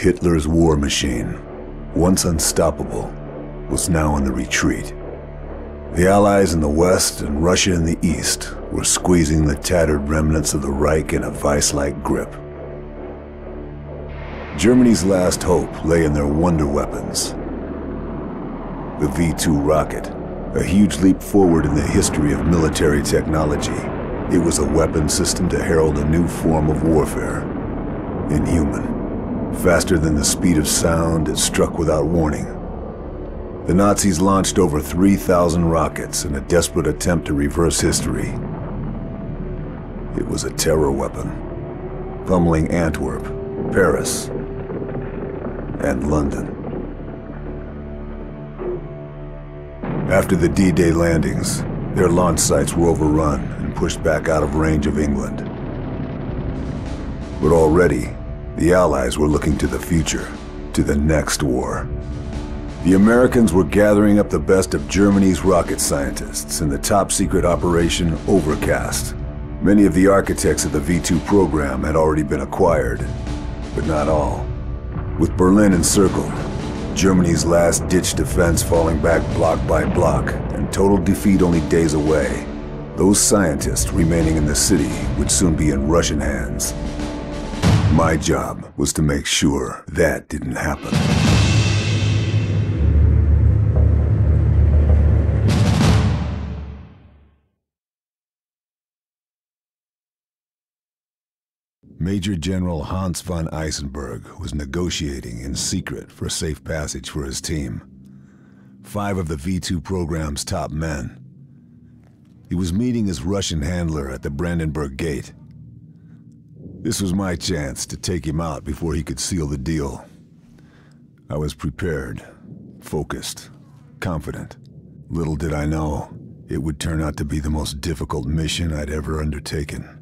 Hitler's war machine, once unstoppable, was now on the retreat. The Allies in the west and Russia in the east were squeezing the tattered remnants of the Reich in a vice-like grip. Germany's last hope lay in their wonder weapons. The V-2 rocket, a huge leap forward in the history of military technology. It was a weapon system to herald a new form of warfare. Inhuman. Faster than the speed of sound, it struck without warning. The Nazis launched over 3,000 rockets in a desperate attempt to reverse history. It was a terror weapon, pummeling Antwerp, Paris, and London. After the D-Day landings, their launch sites were overrun and pushed back out of range of England. But already, the Allies were looking to the future, to the next war. The Americans were gathering up the best of Germany's rocket scientists in the top-secret Operation Overcast. Many of the architects of the V-2 program had already been acquired, but not all. With Berlin encircled, Germany's last-ditch defense falling back block by block, and total defeat only days away, those scientists remaining in the city would soon be in Russian hands. My job was to make sure that didn't happen. Major General Hans von Eisenberg was negotiating in secret for safe passage for his team. Five of the V-2 program's top men. He was meeting his Russian handler at the Brandenburg Gate. This was my chance to take him out before he could seal the deal. I was prepared, focused, confident. Little did I know, it would turn out to be the most difficult mission I'd ever undertaken.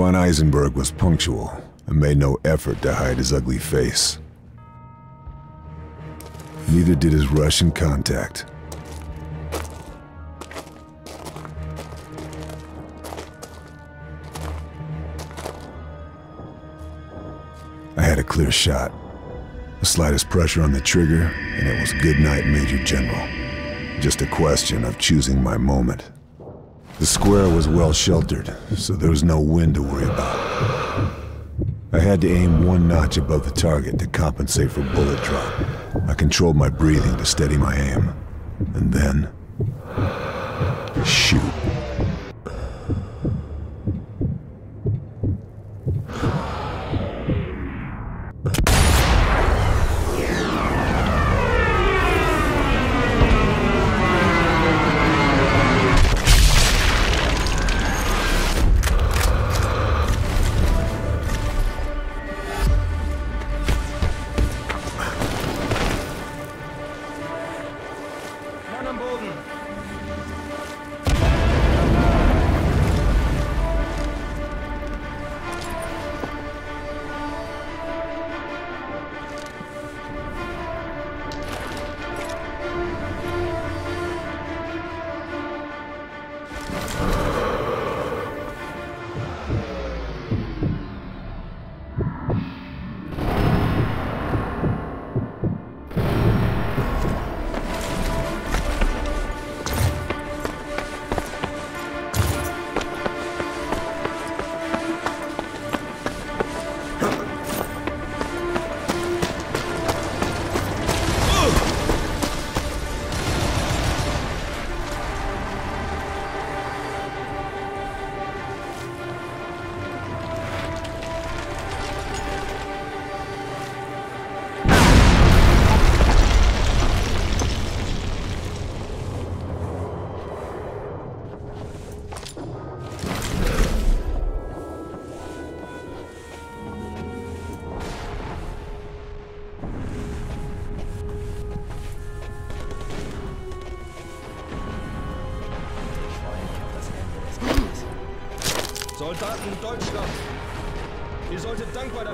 Von Eisenberg was punctual, and made no effort to hide his ugly face. Neither did his Russian contact. I had a clear shot. The slightest pressure on the trigger, and it was good night, Major General. Just a question of choosing my moment. The square was well sheltered, so there was no wind to worry about. I had to aim one notch above the target to compensate for bullet drop. I controlled my breathing to steady my aim. And then... Shoot.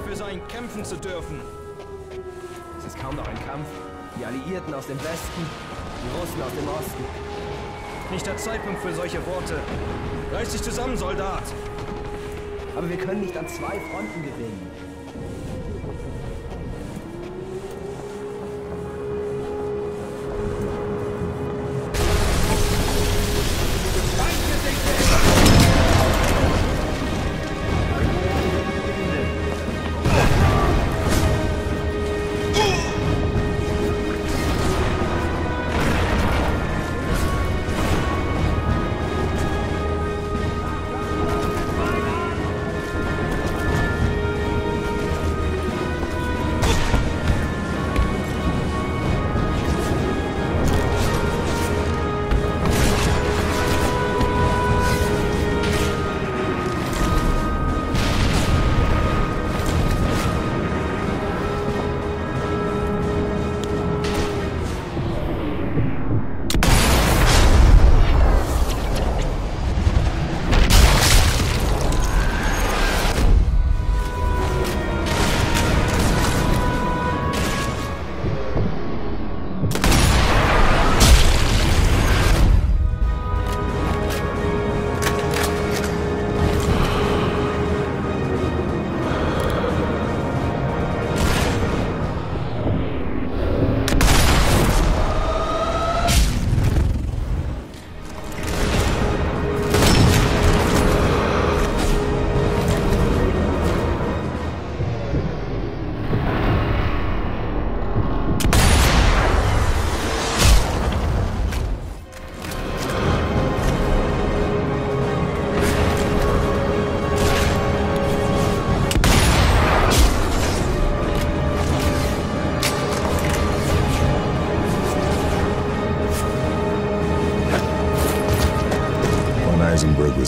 Dafür sein, kämpfen zu dürfen. Es ist kaum noch ein Kampf. Die Alliierten aus dem Westen, die Russen aus dem Osten. Nicht der Zeitpunkt für solche Worte. Reiß dich zusammen, Soldat! Aber wir können nicht an zwei Fronten gewinnen.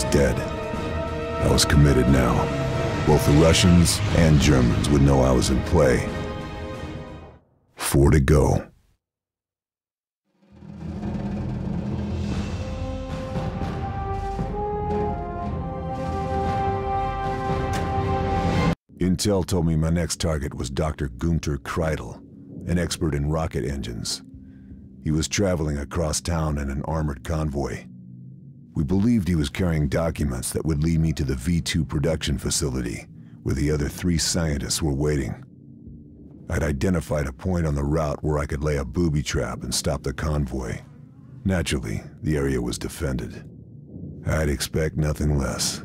Was dead. I was committed now. Both the Russians and Germans would know I was in play. Four to go. Intel told me my next target was Dr. Gunter Kreidel, an expert in rocket engines. He was traveling across town in an armored convoy. We believed he was carrying documents that would lead me to the V2 production facility, where the other three scientists were waiting. I'd identified a point on the route where I could lay a booby trap and stop the convoy. Naturally, the area was defended. I'd expect nothing less.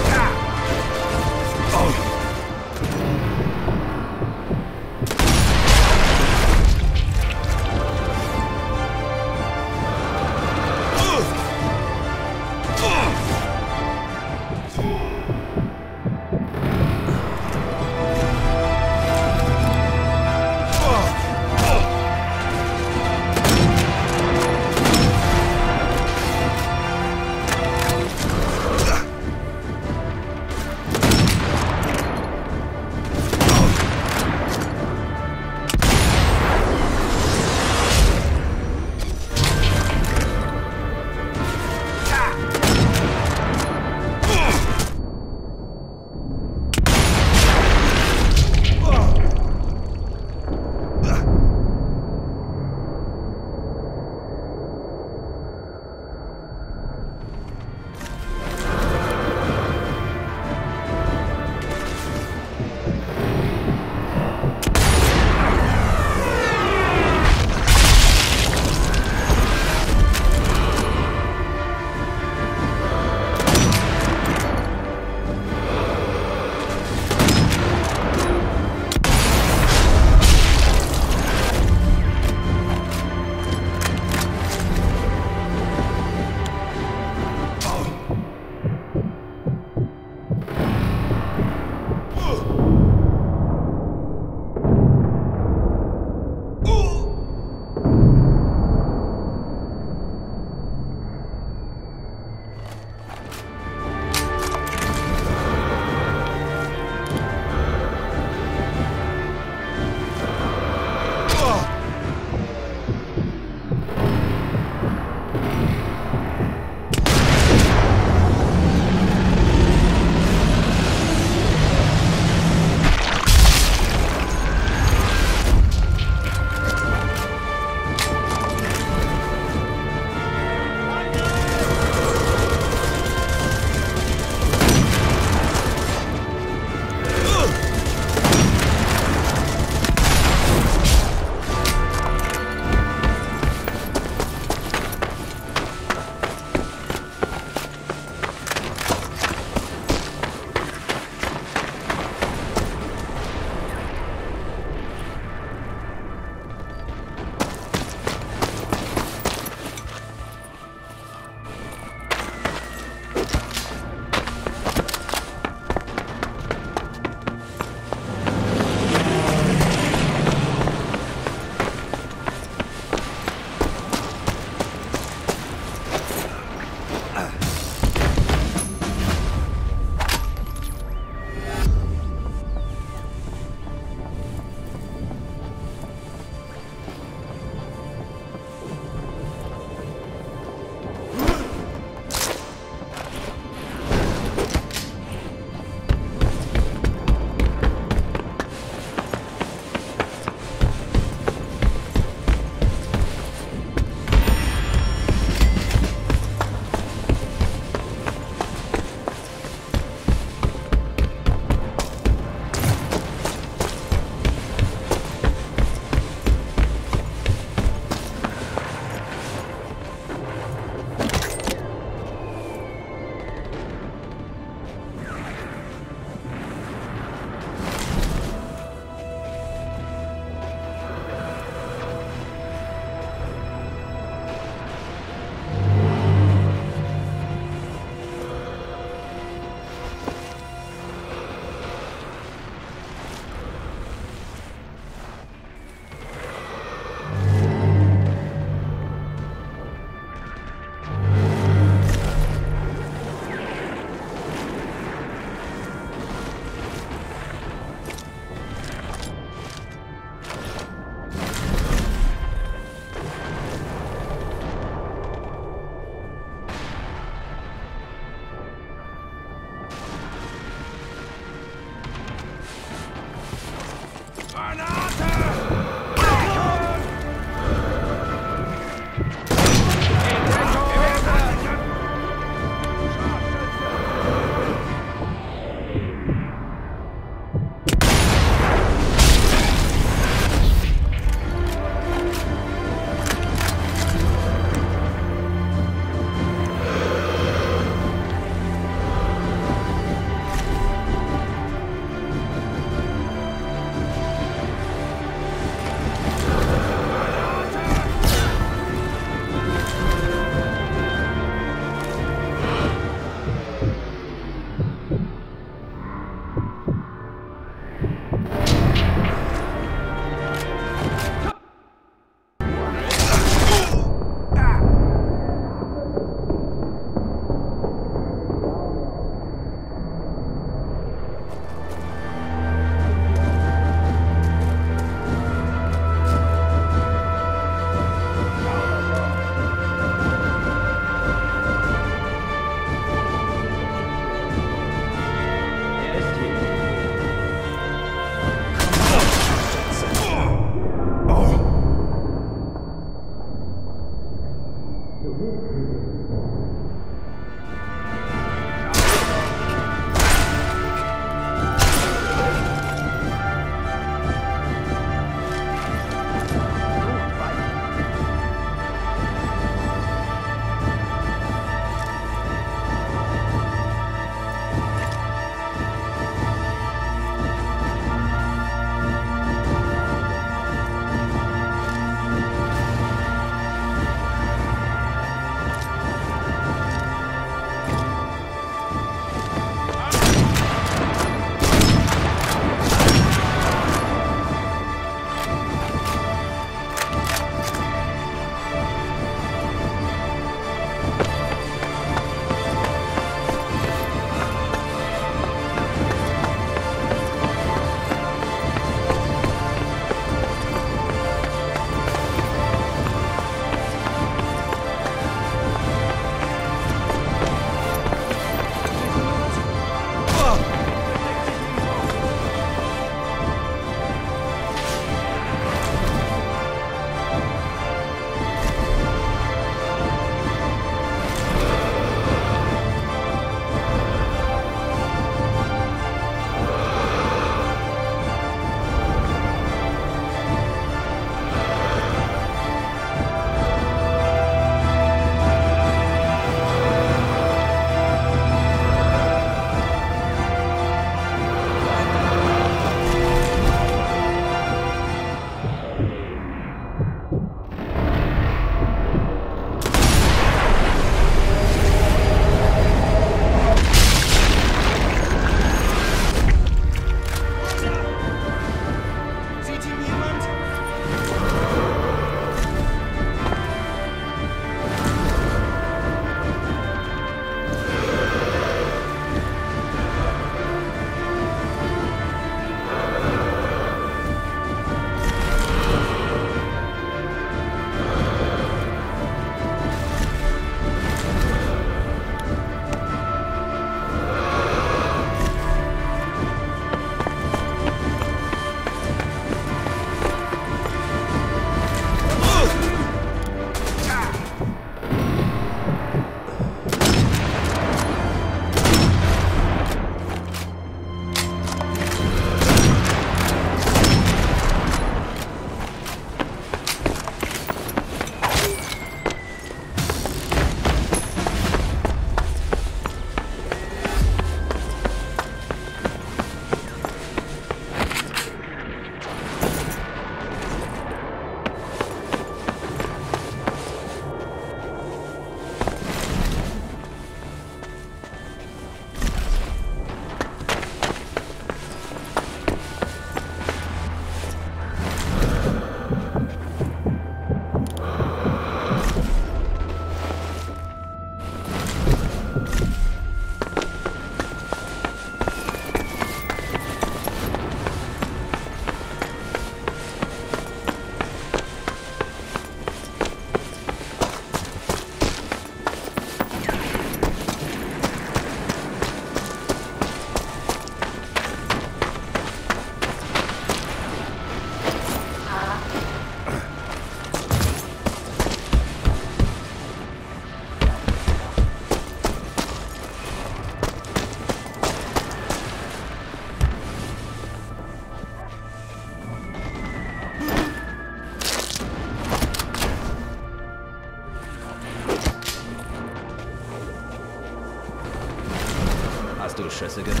Schüsse gehört?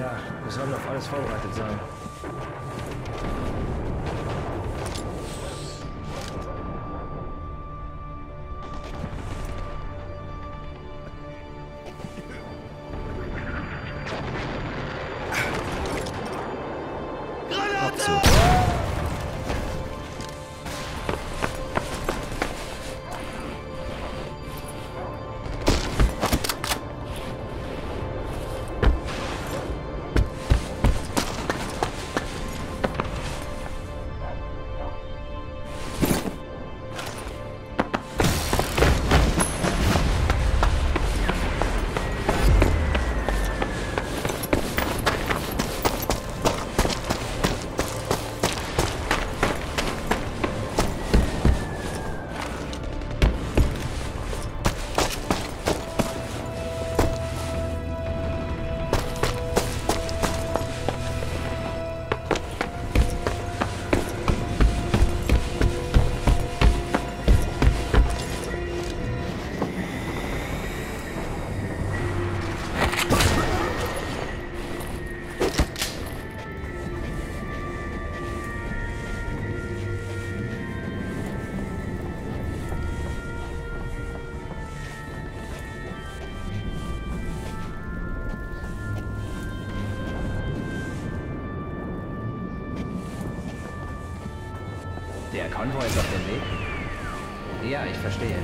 Ja, wir sollen auf alles vorbereitet sein. Der Konvoi ist auf dem Weg? Ja, ich verstehe.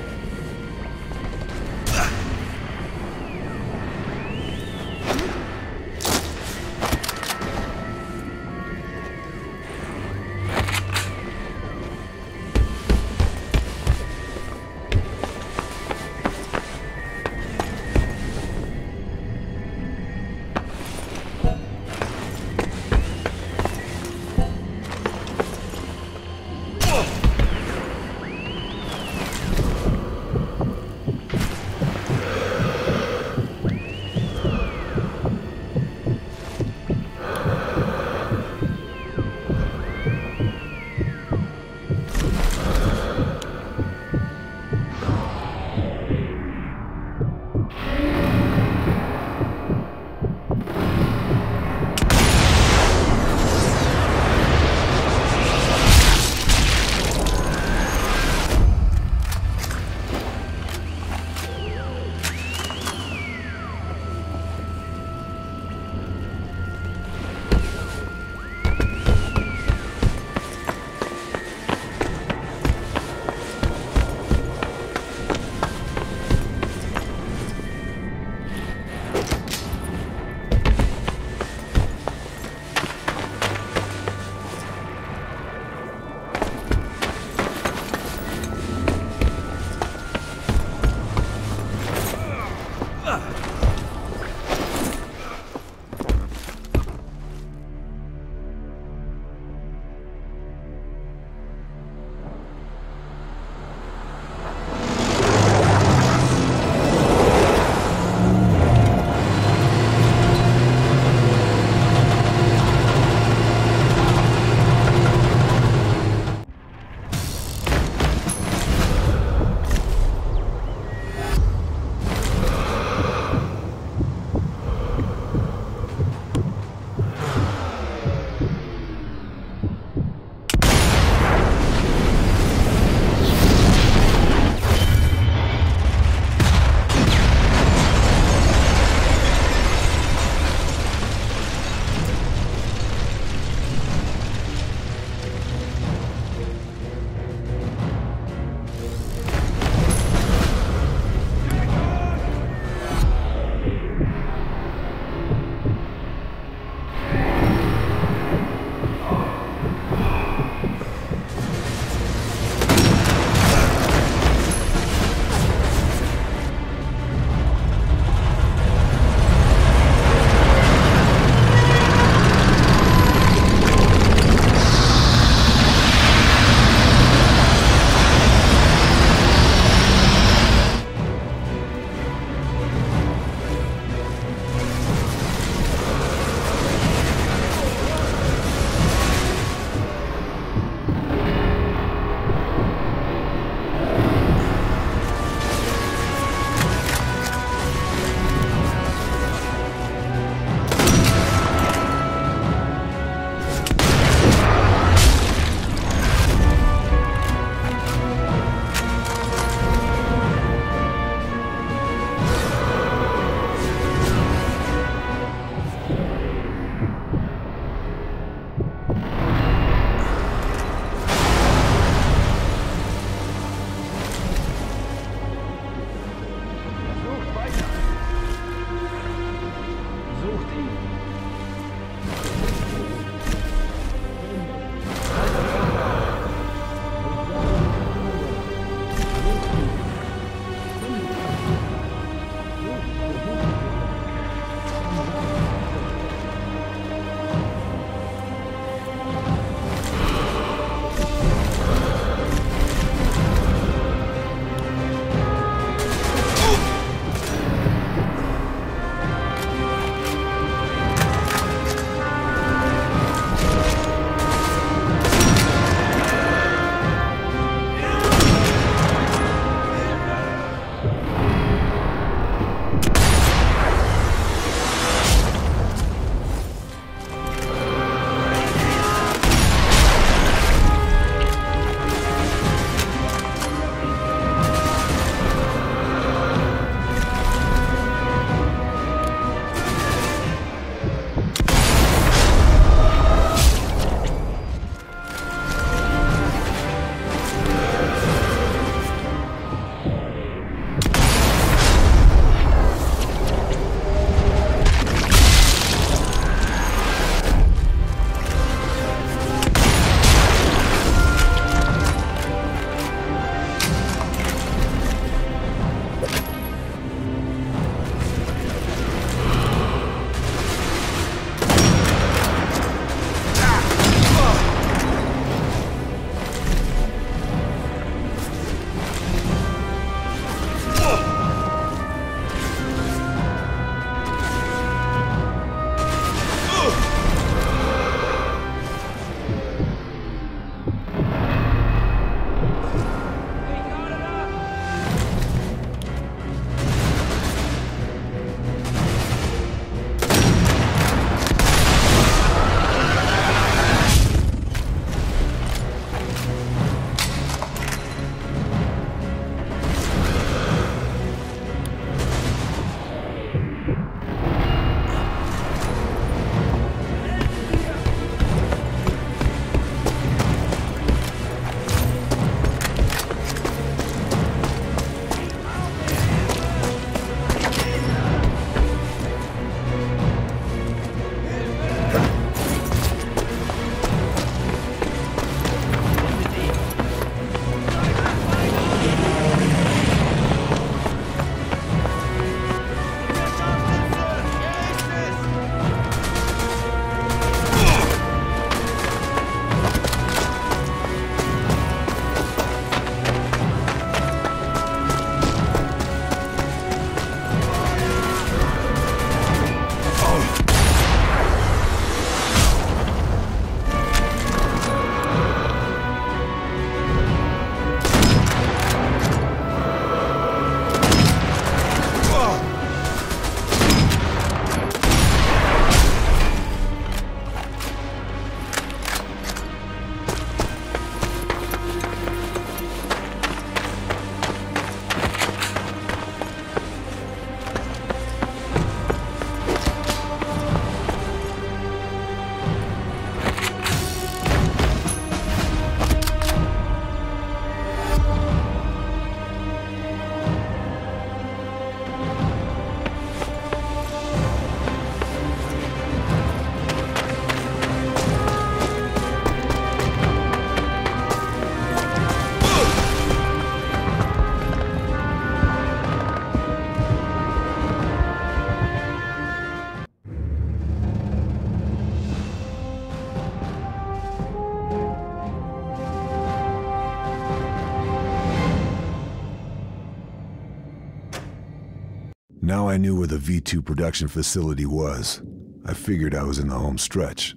Now I knew where the V2 production facility was. I figured I was in the home stretch.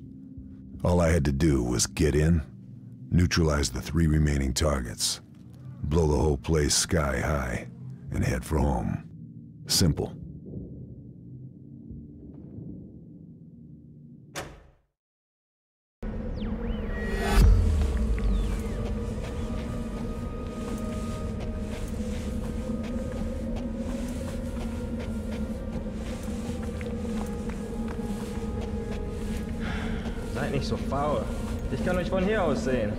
All I had to do was get in, neutralize the three remaining targets, blow the whole place sky high, and head for home. Simple. Faul. Ich kann euch von hier aus sehen.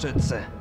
Bogenschütze.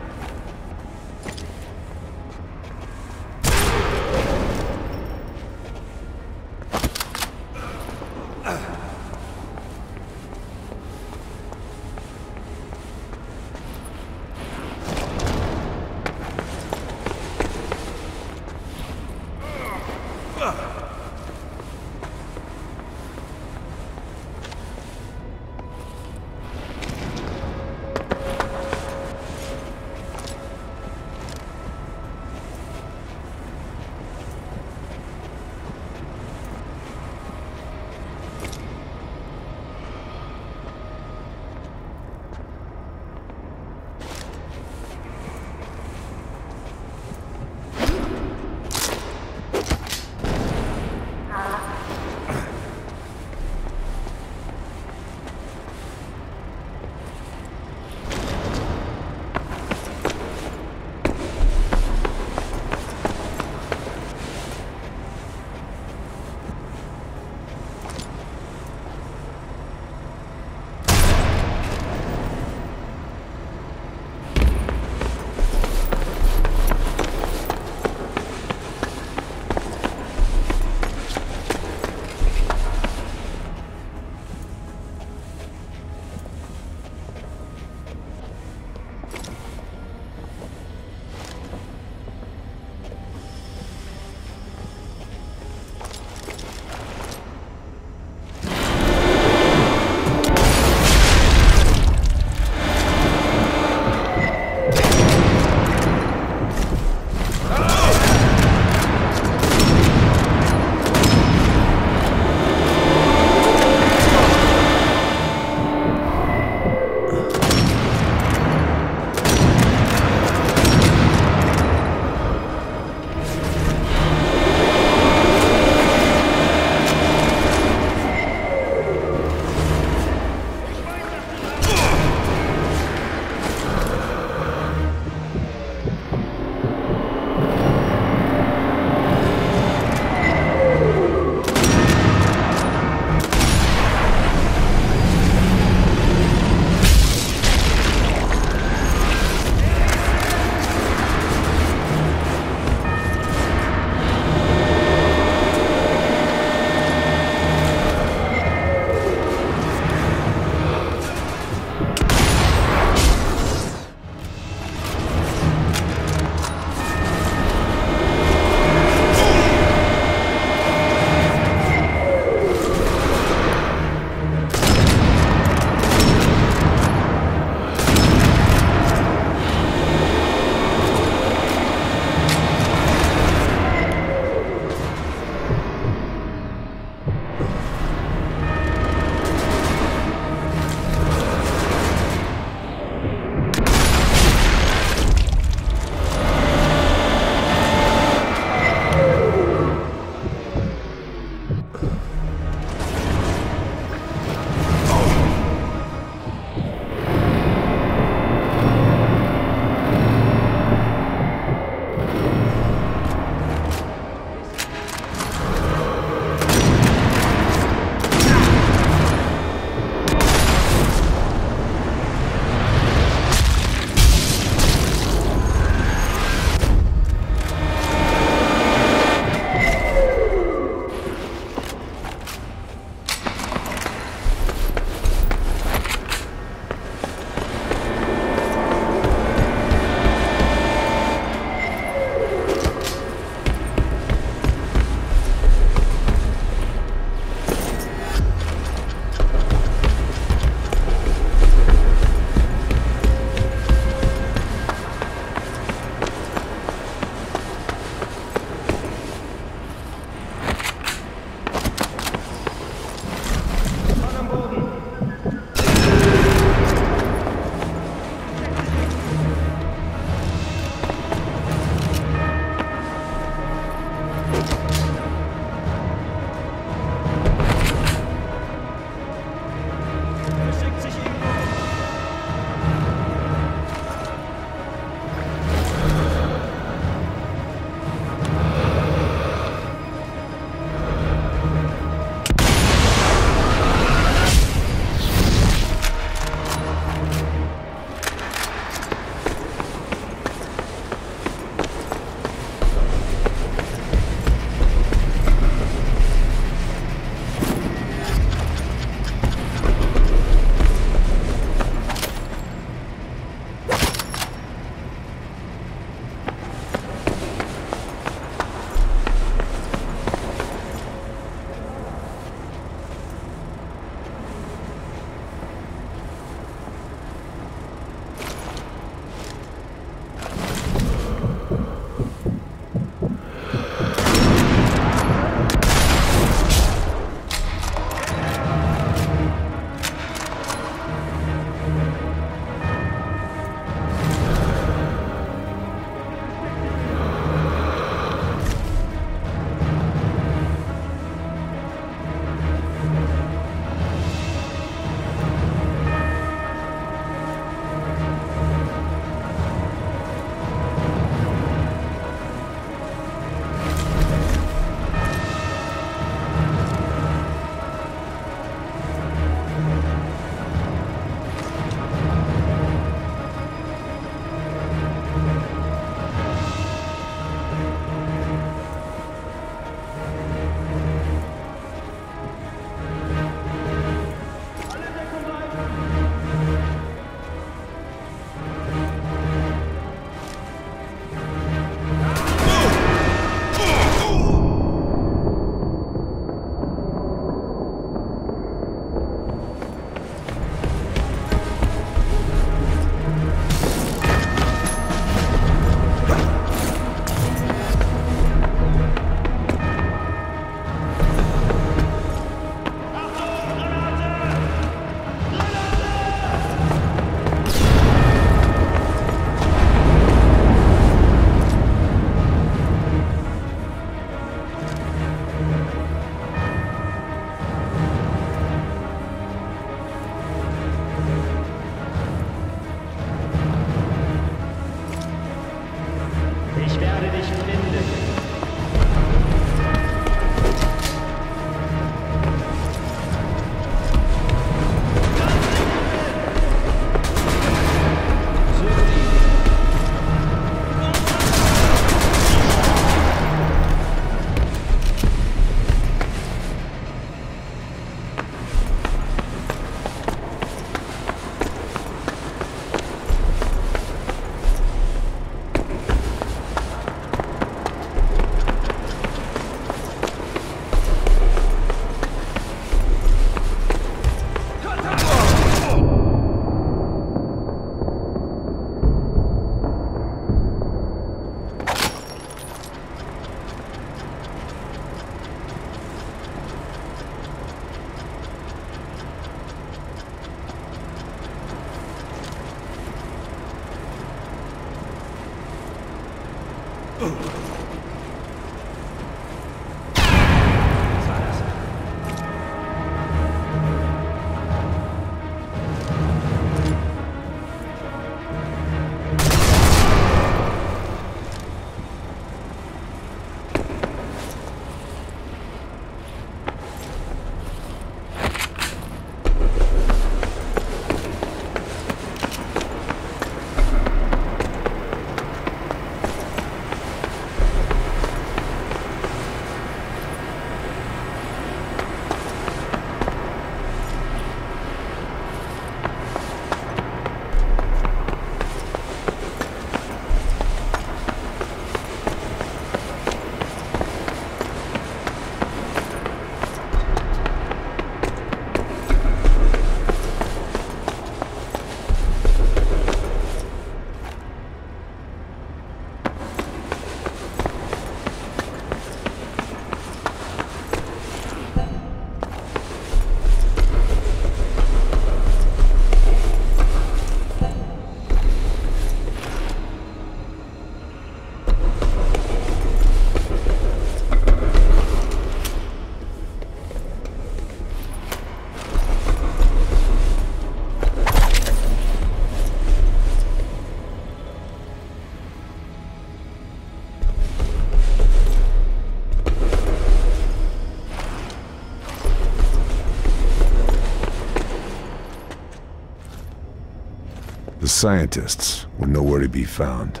scientists were nowhere to be found,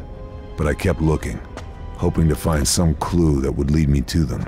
but I kept looking, hoping to find some clue that would lead me to them.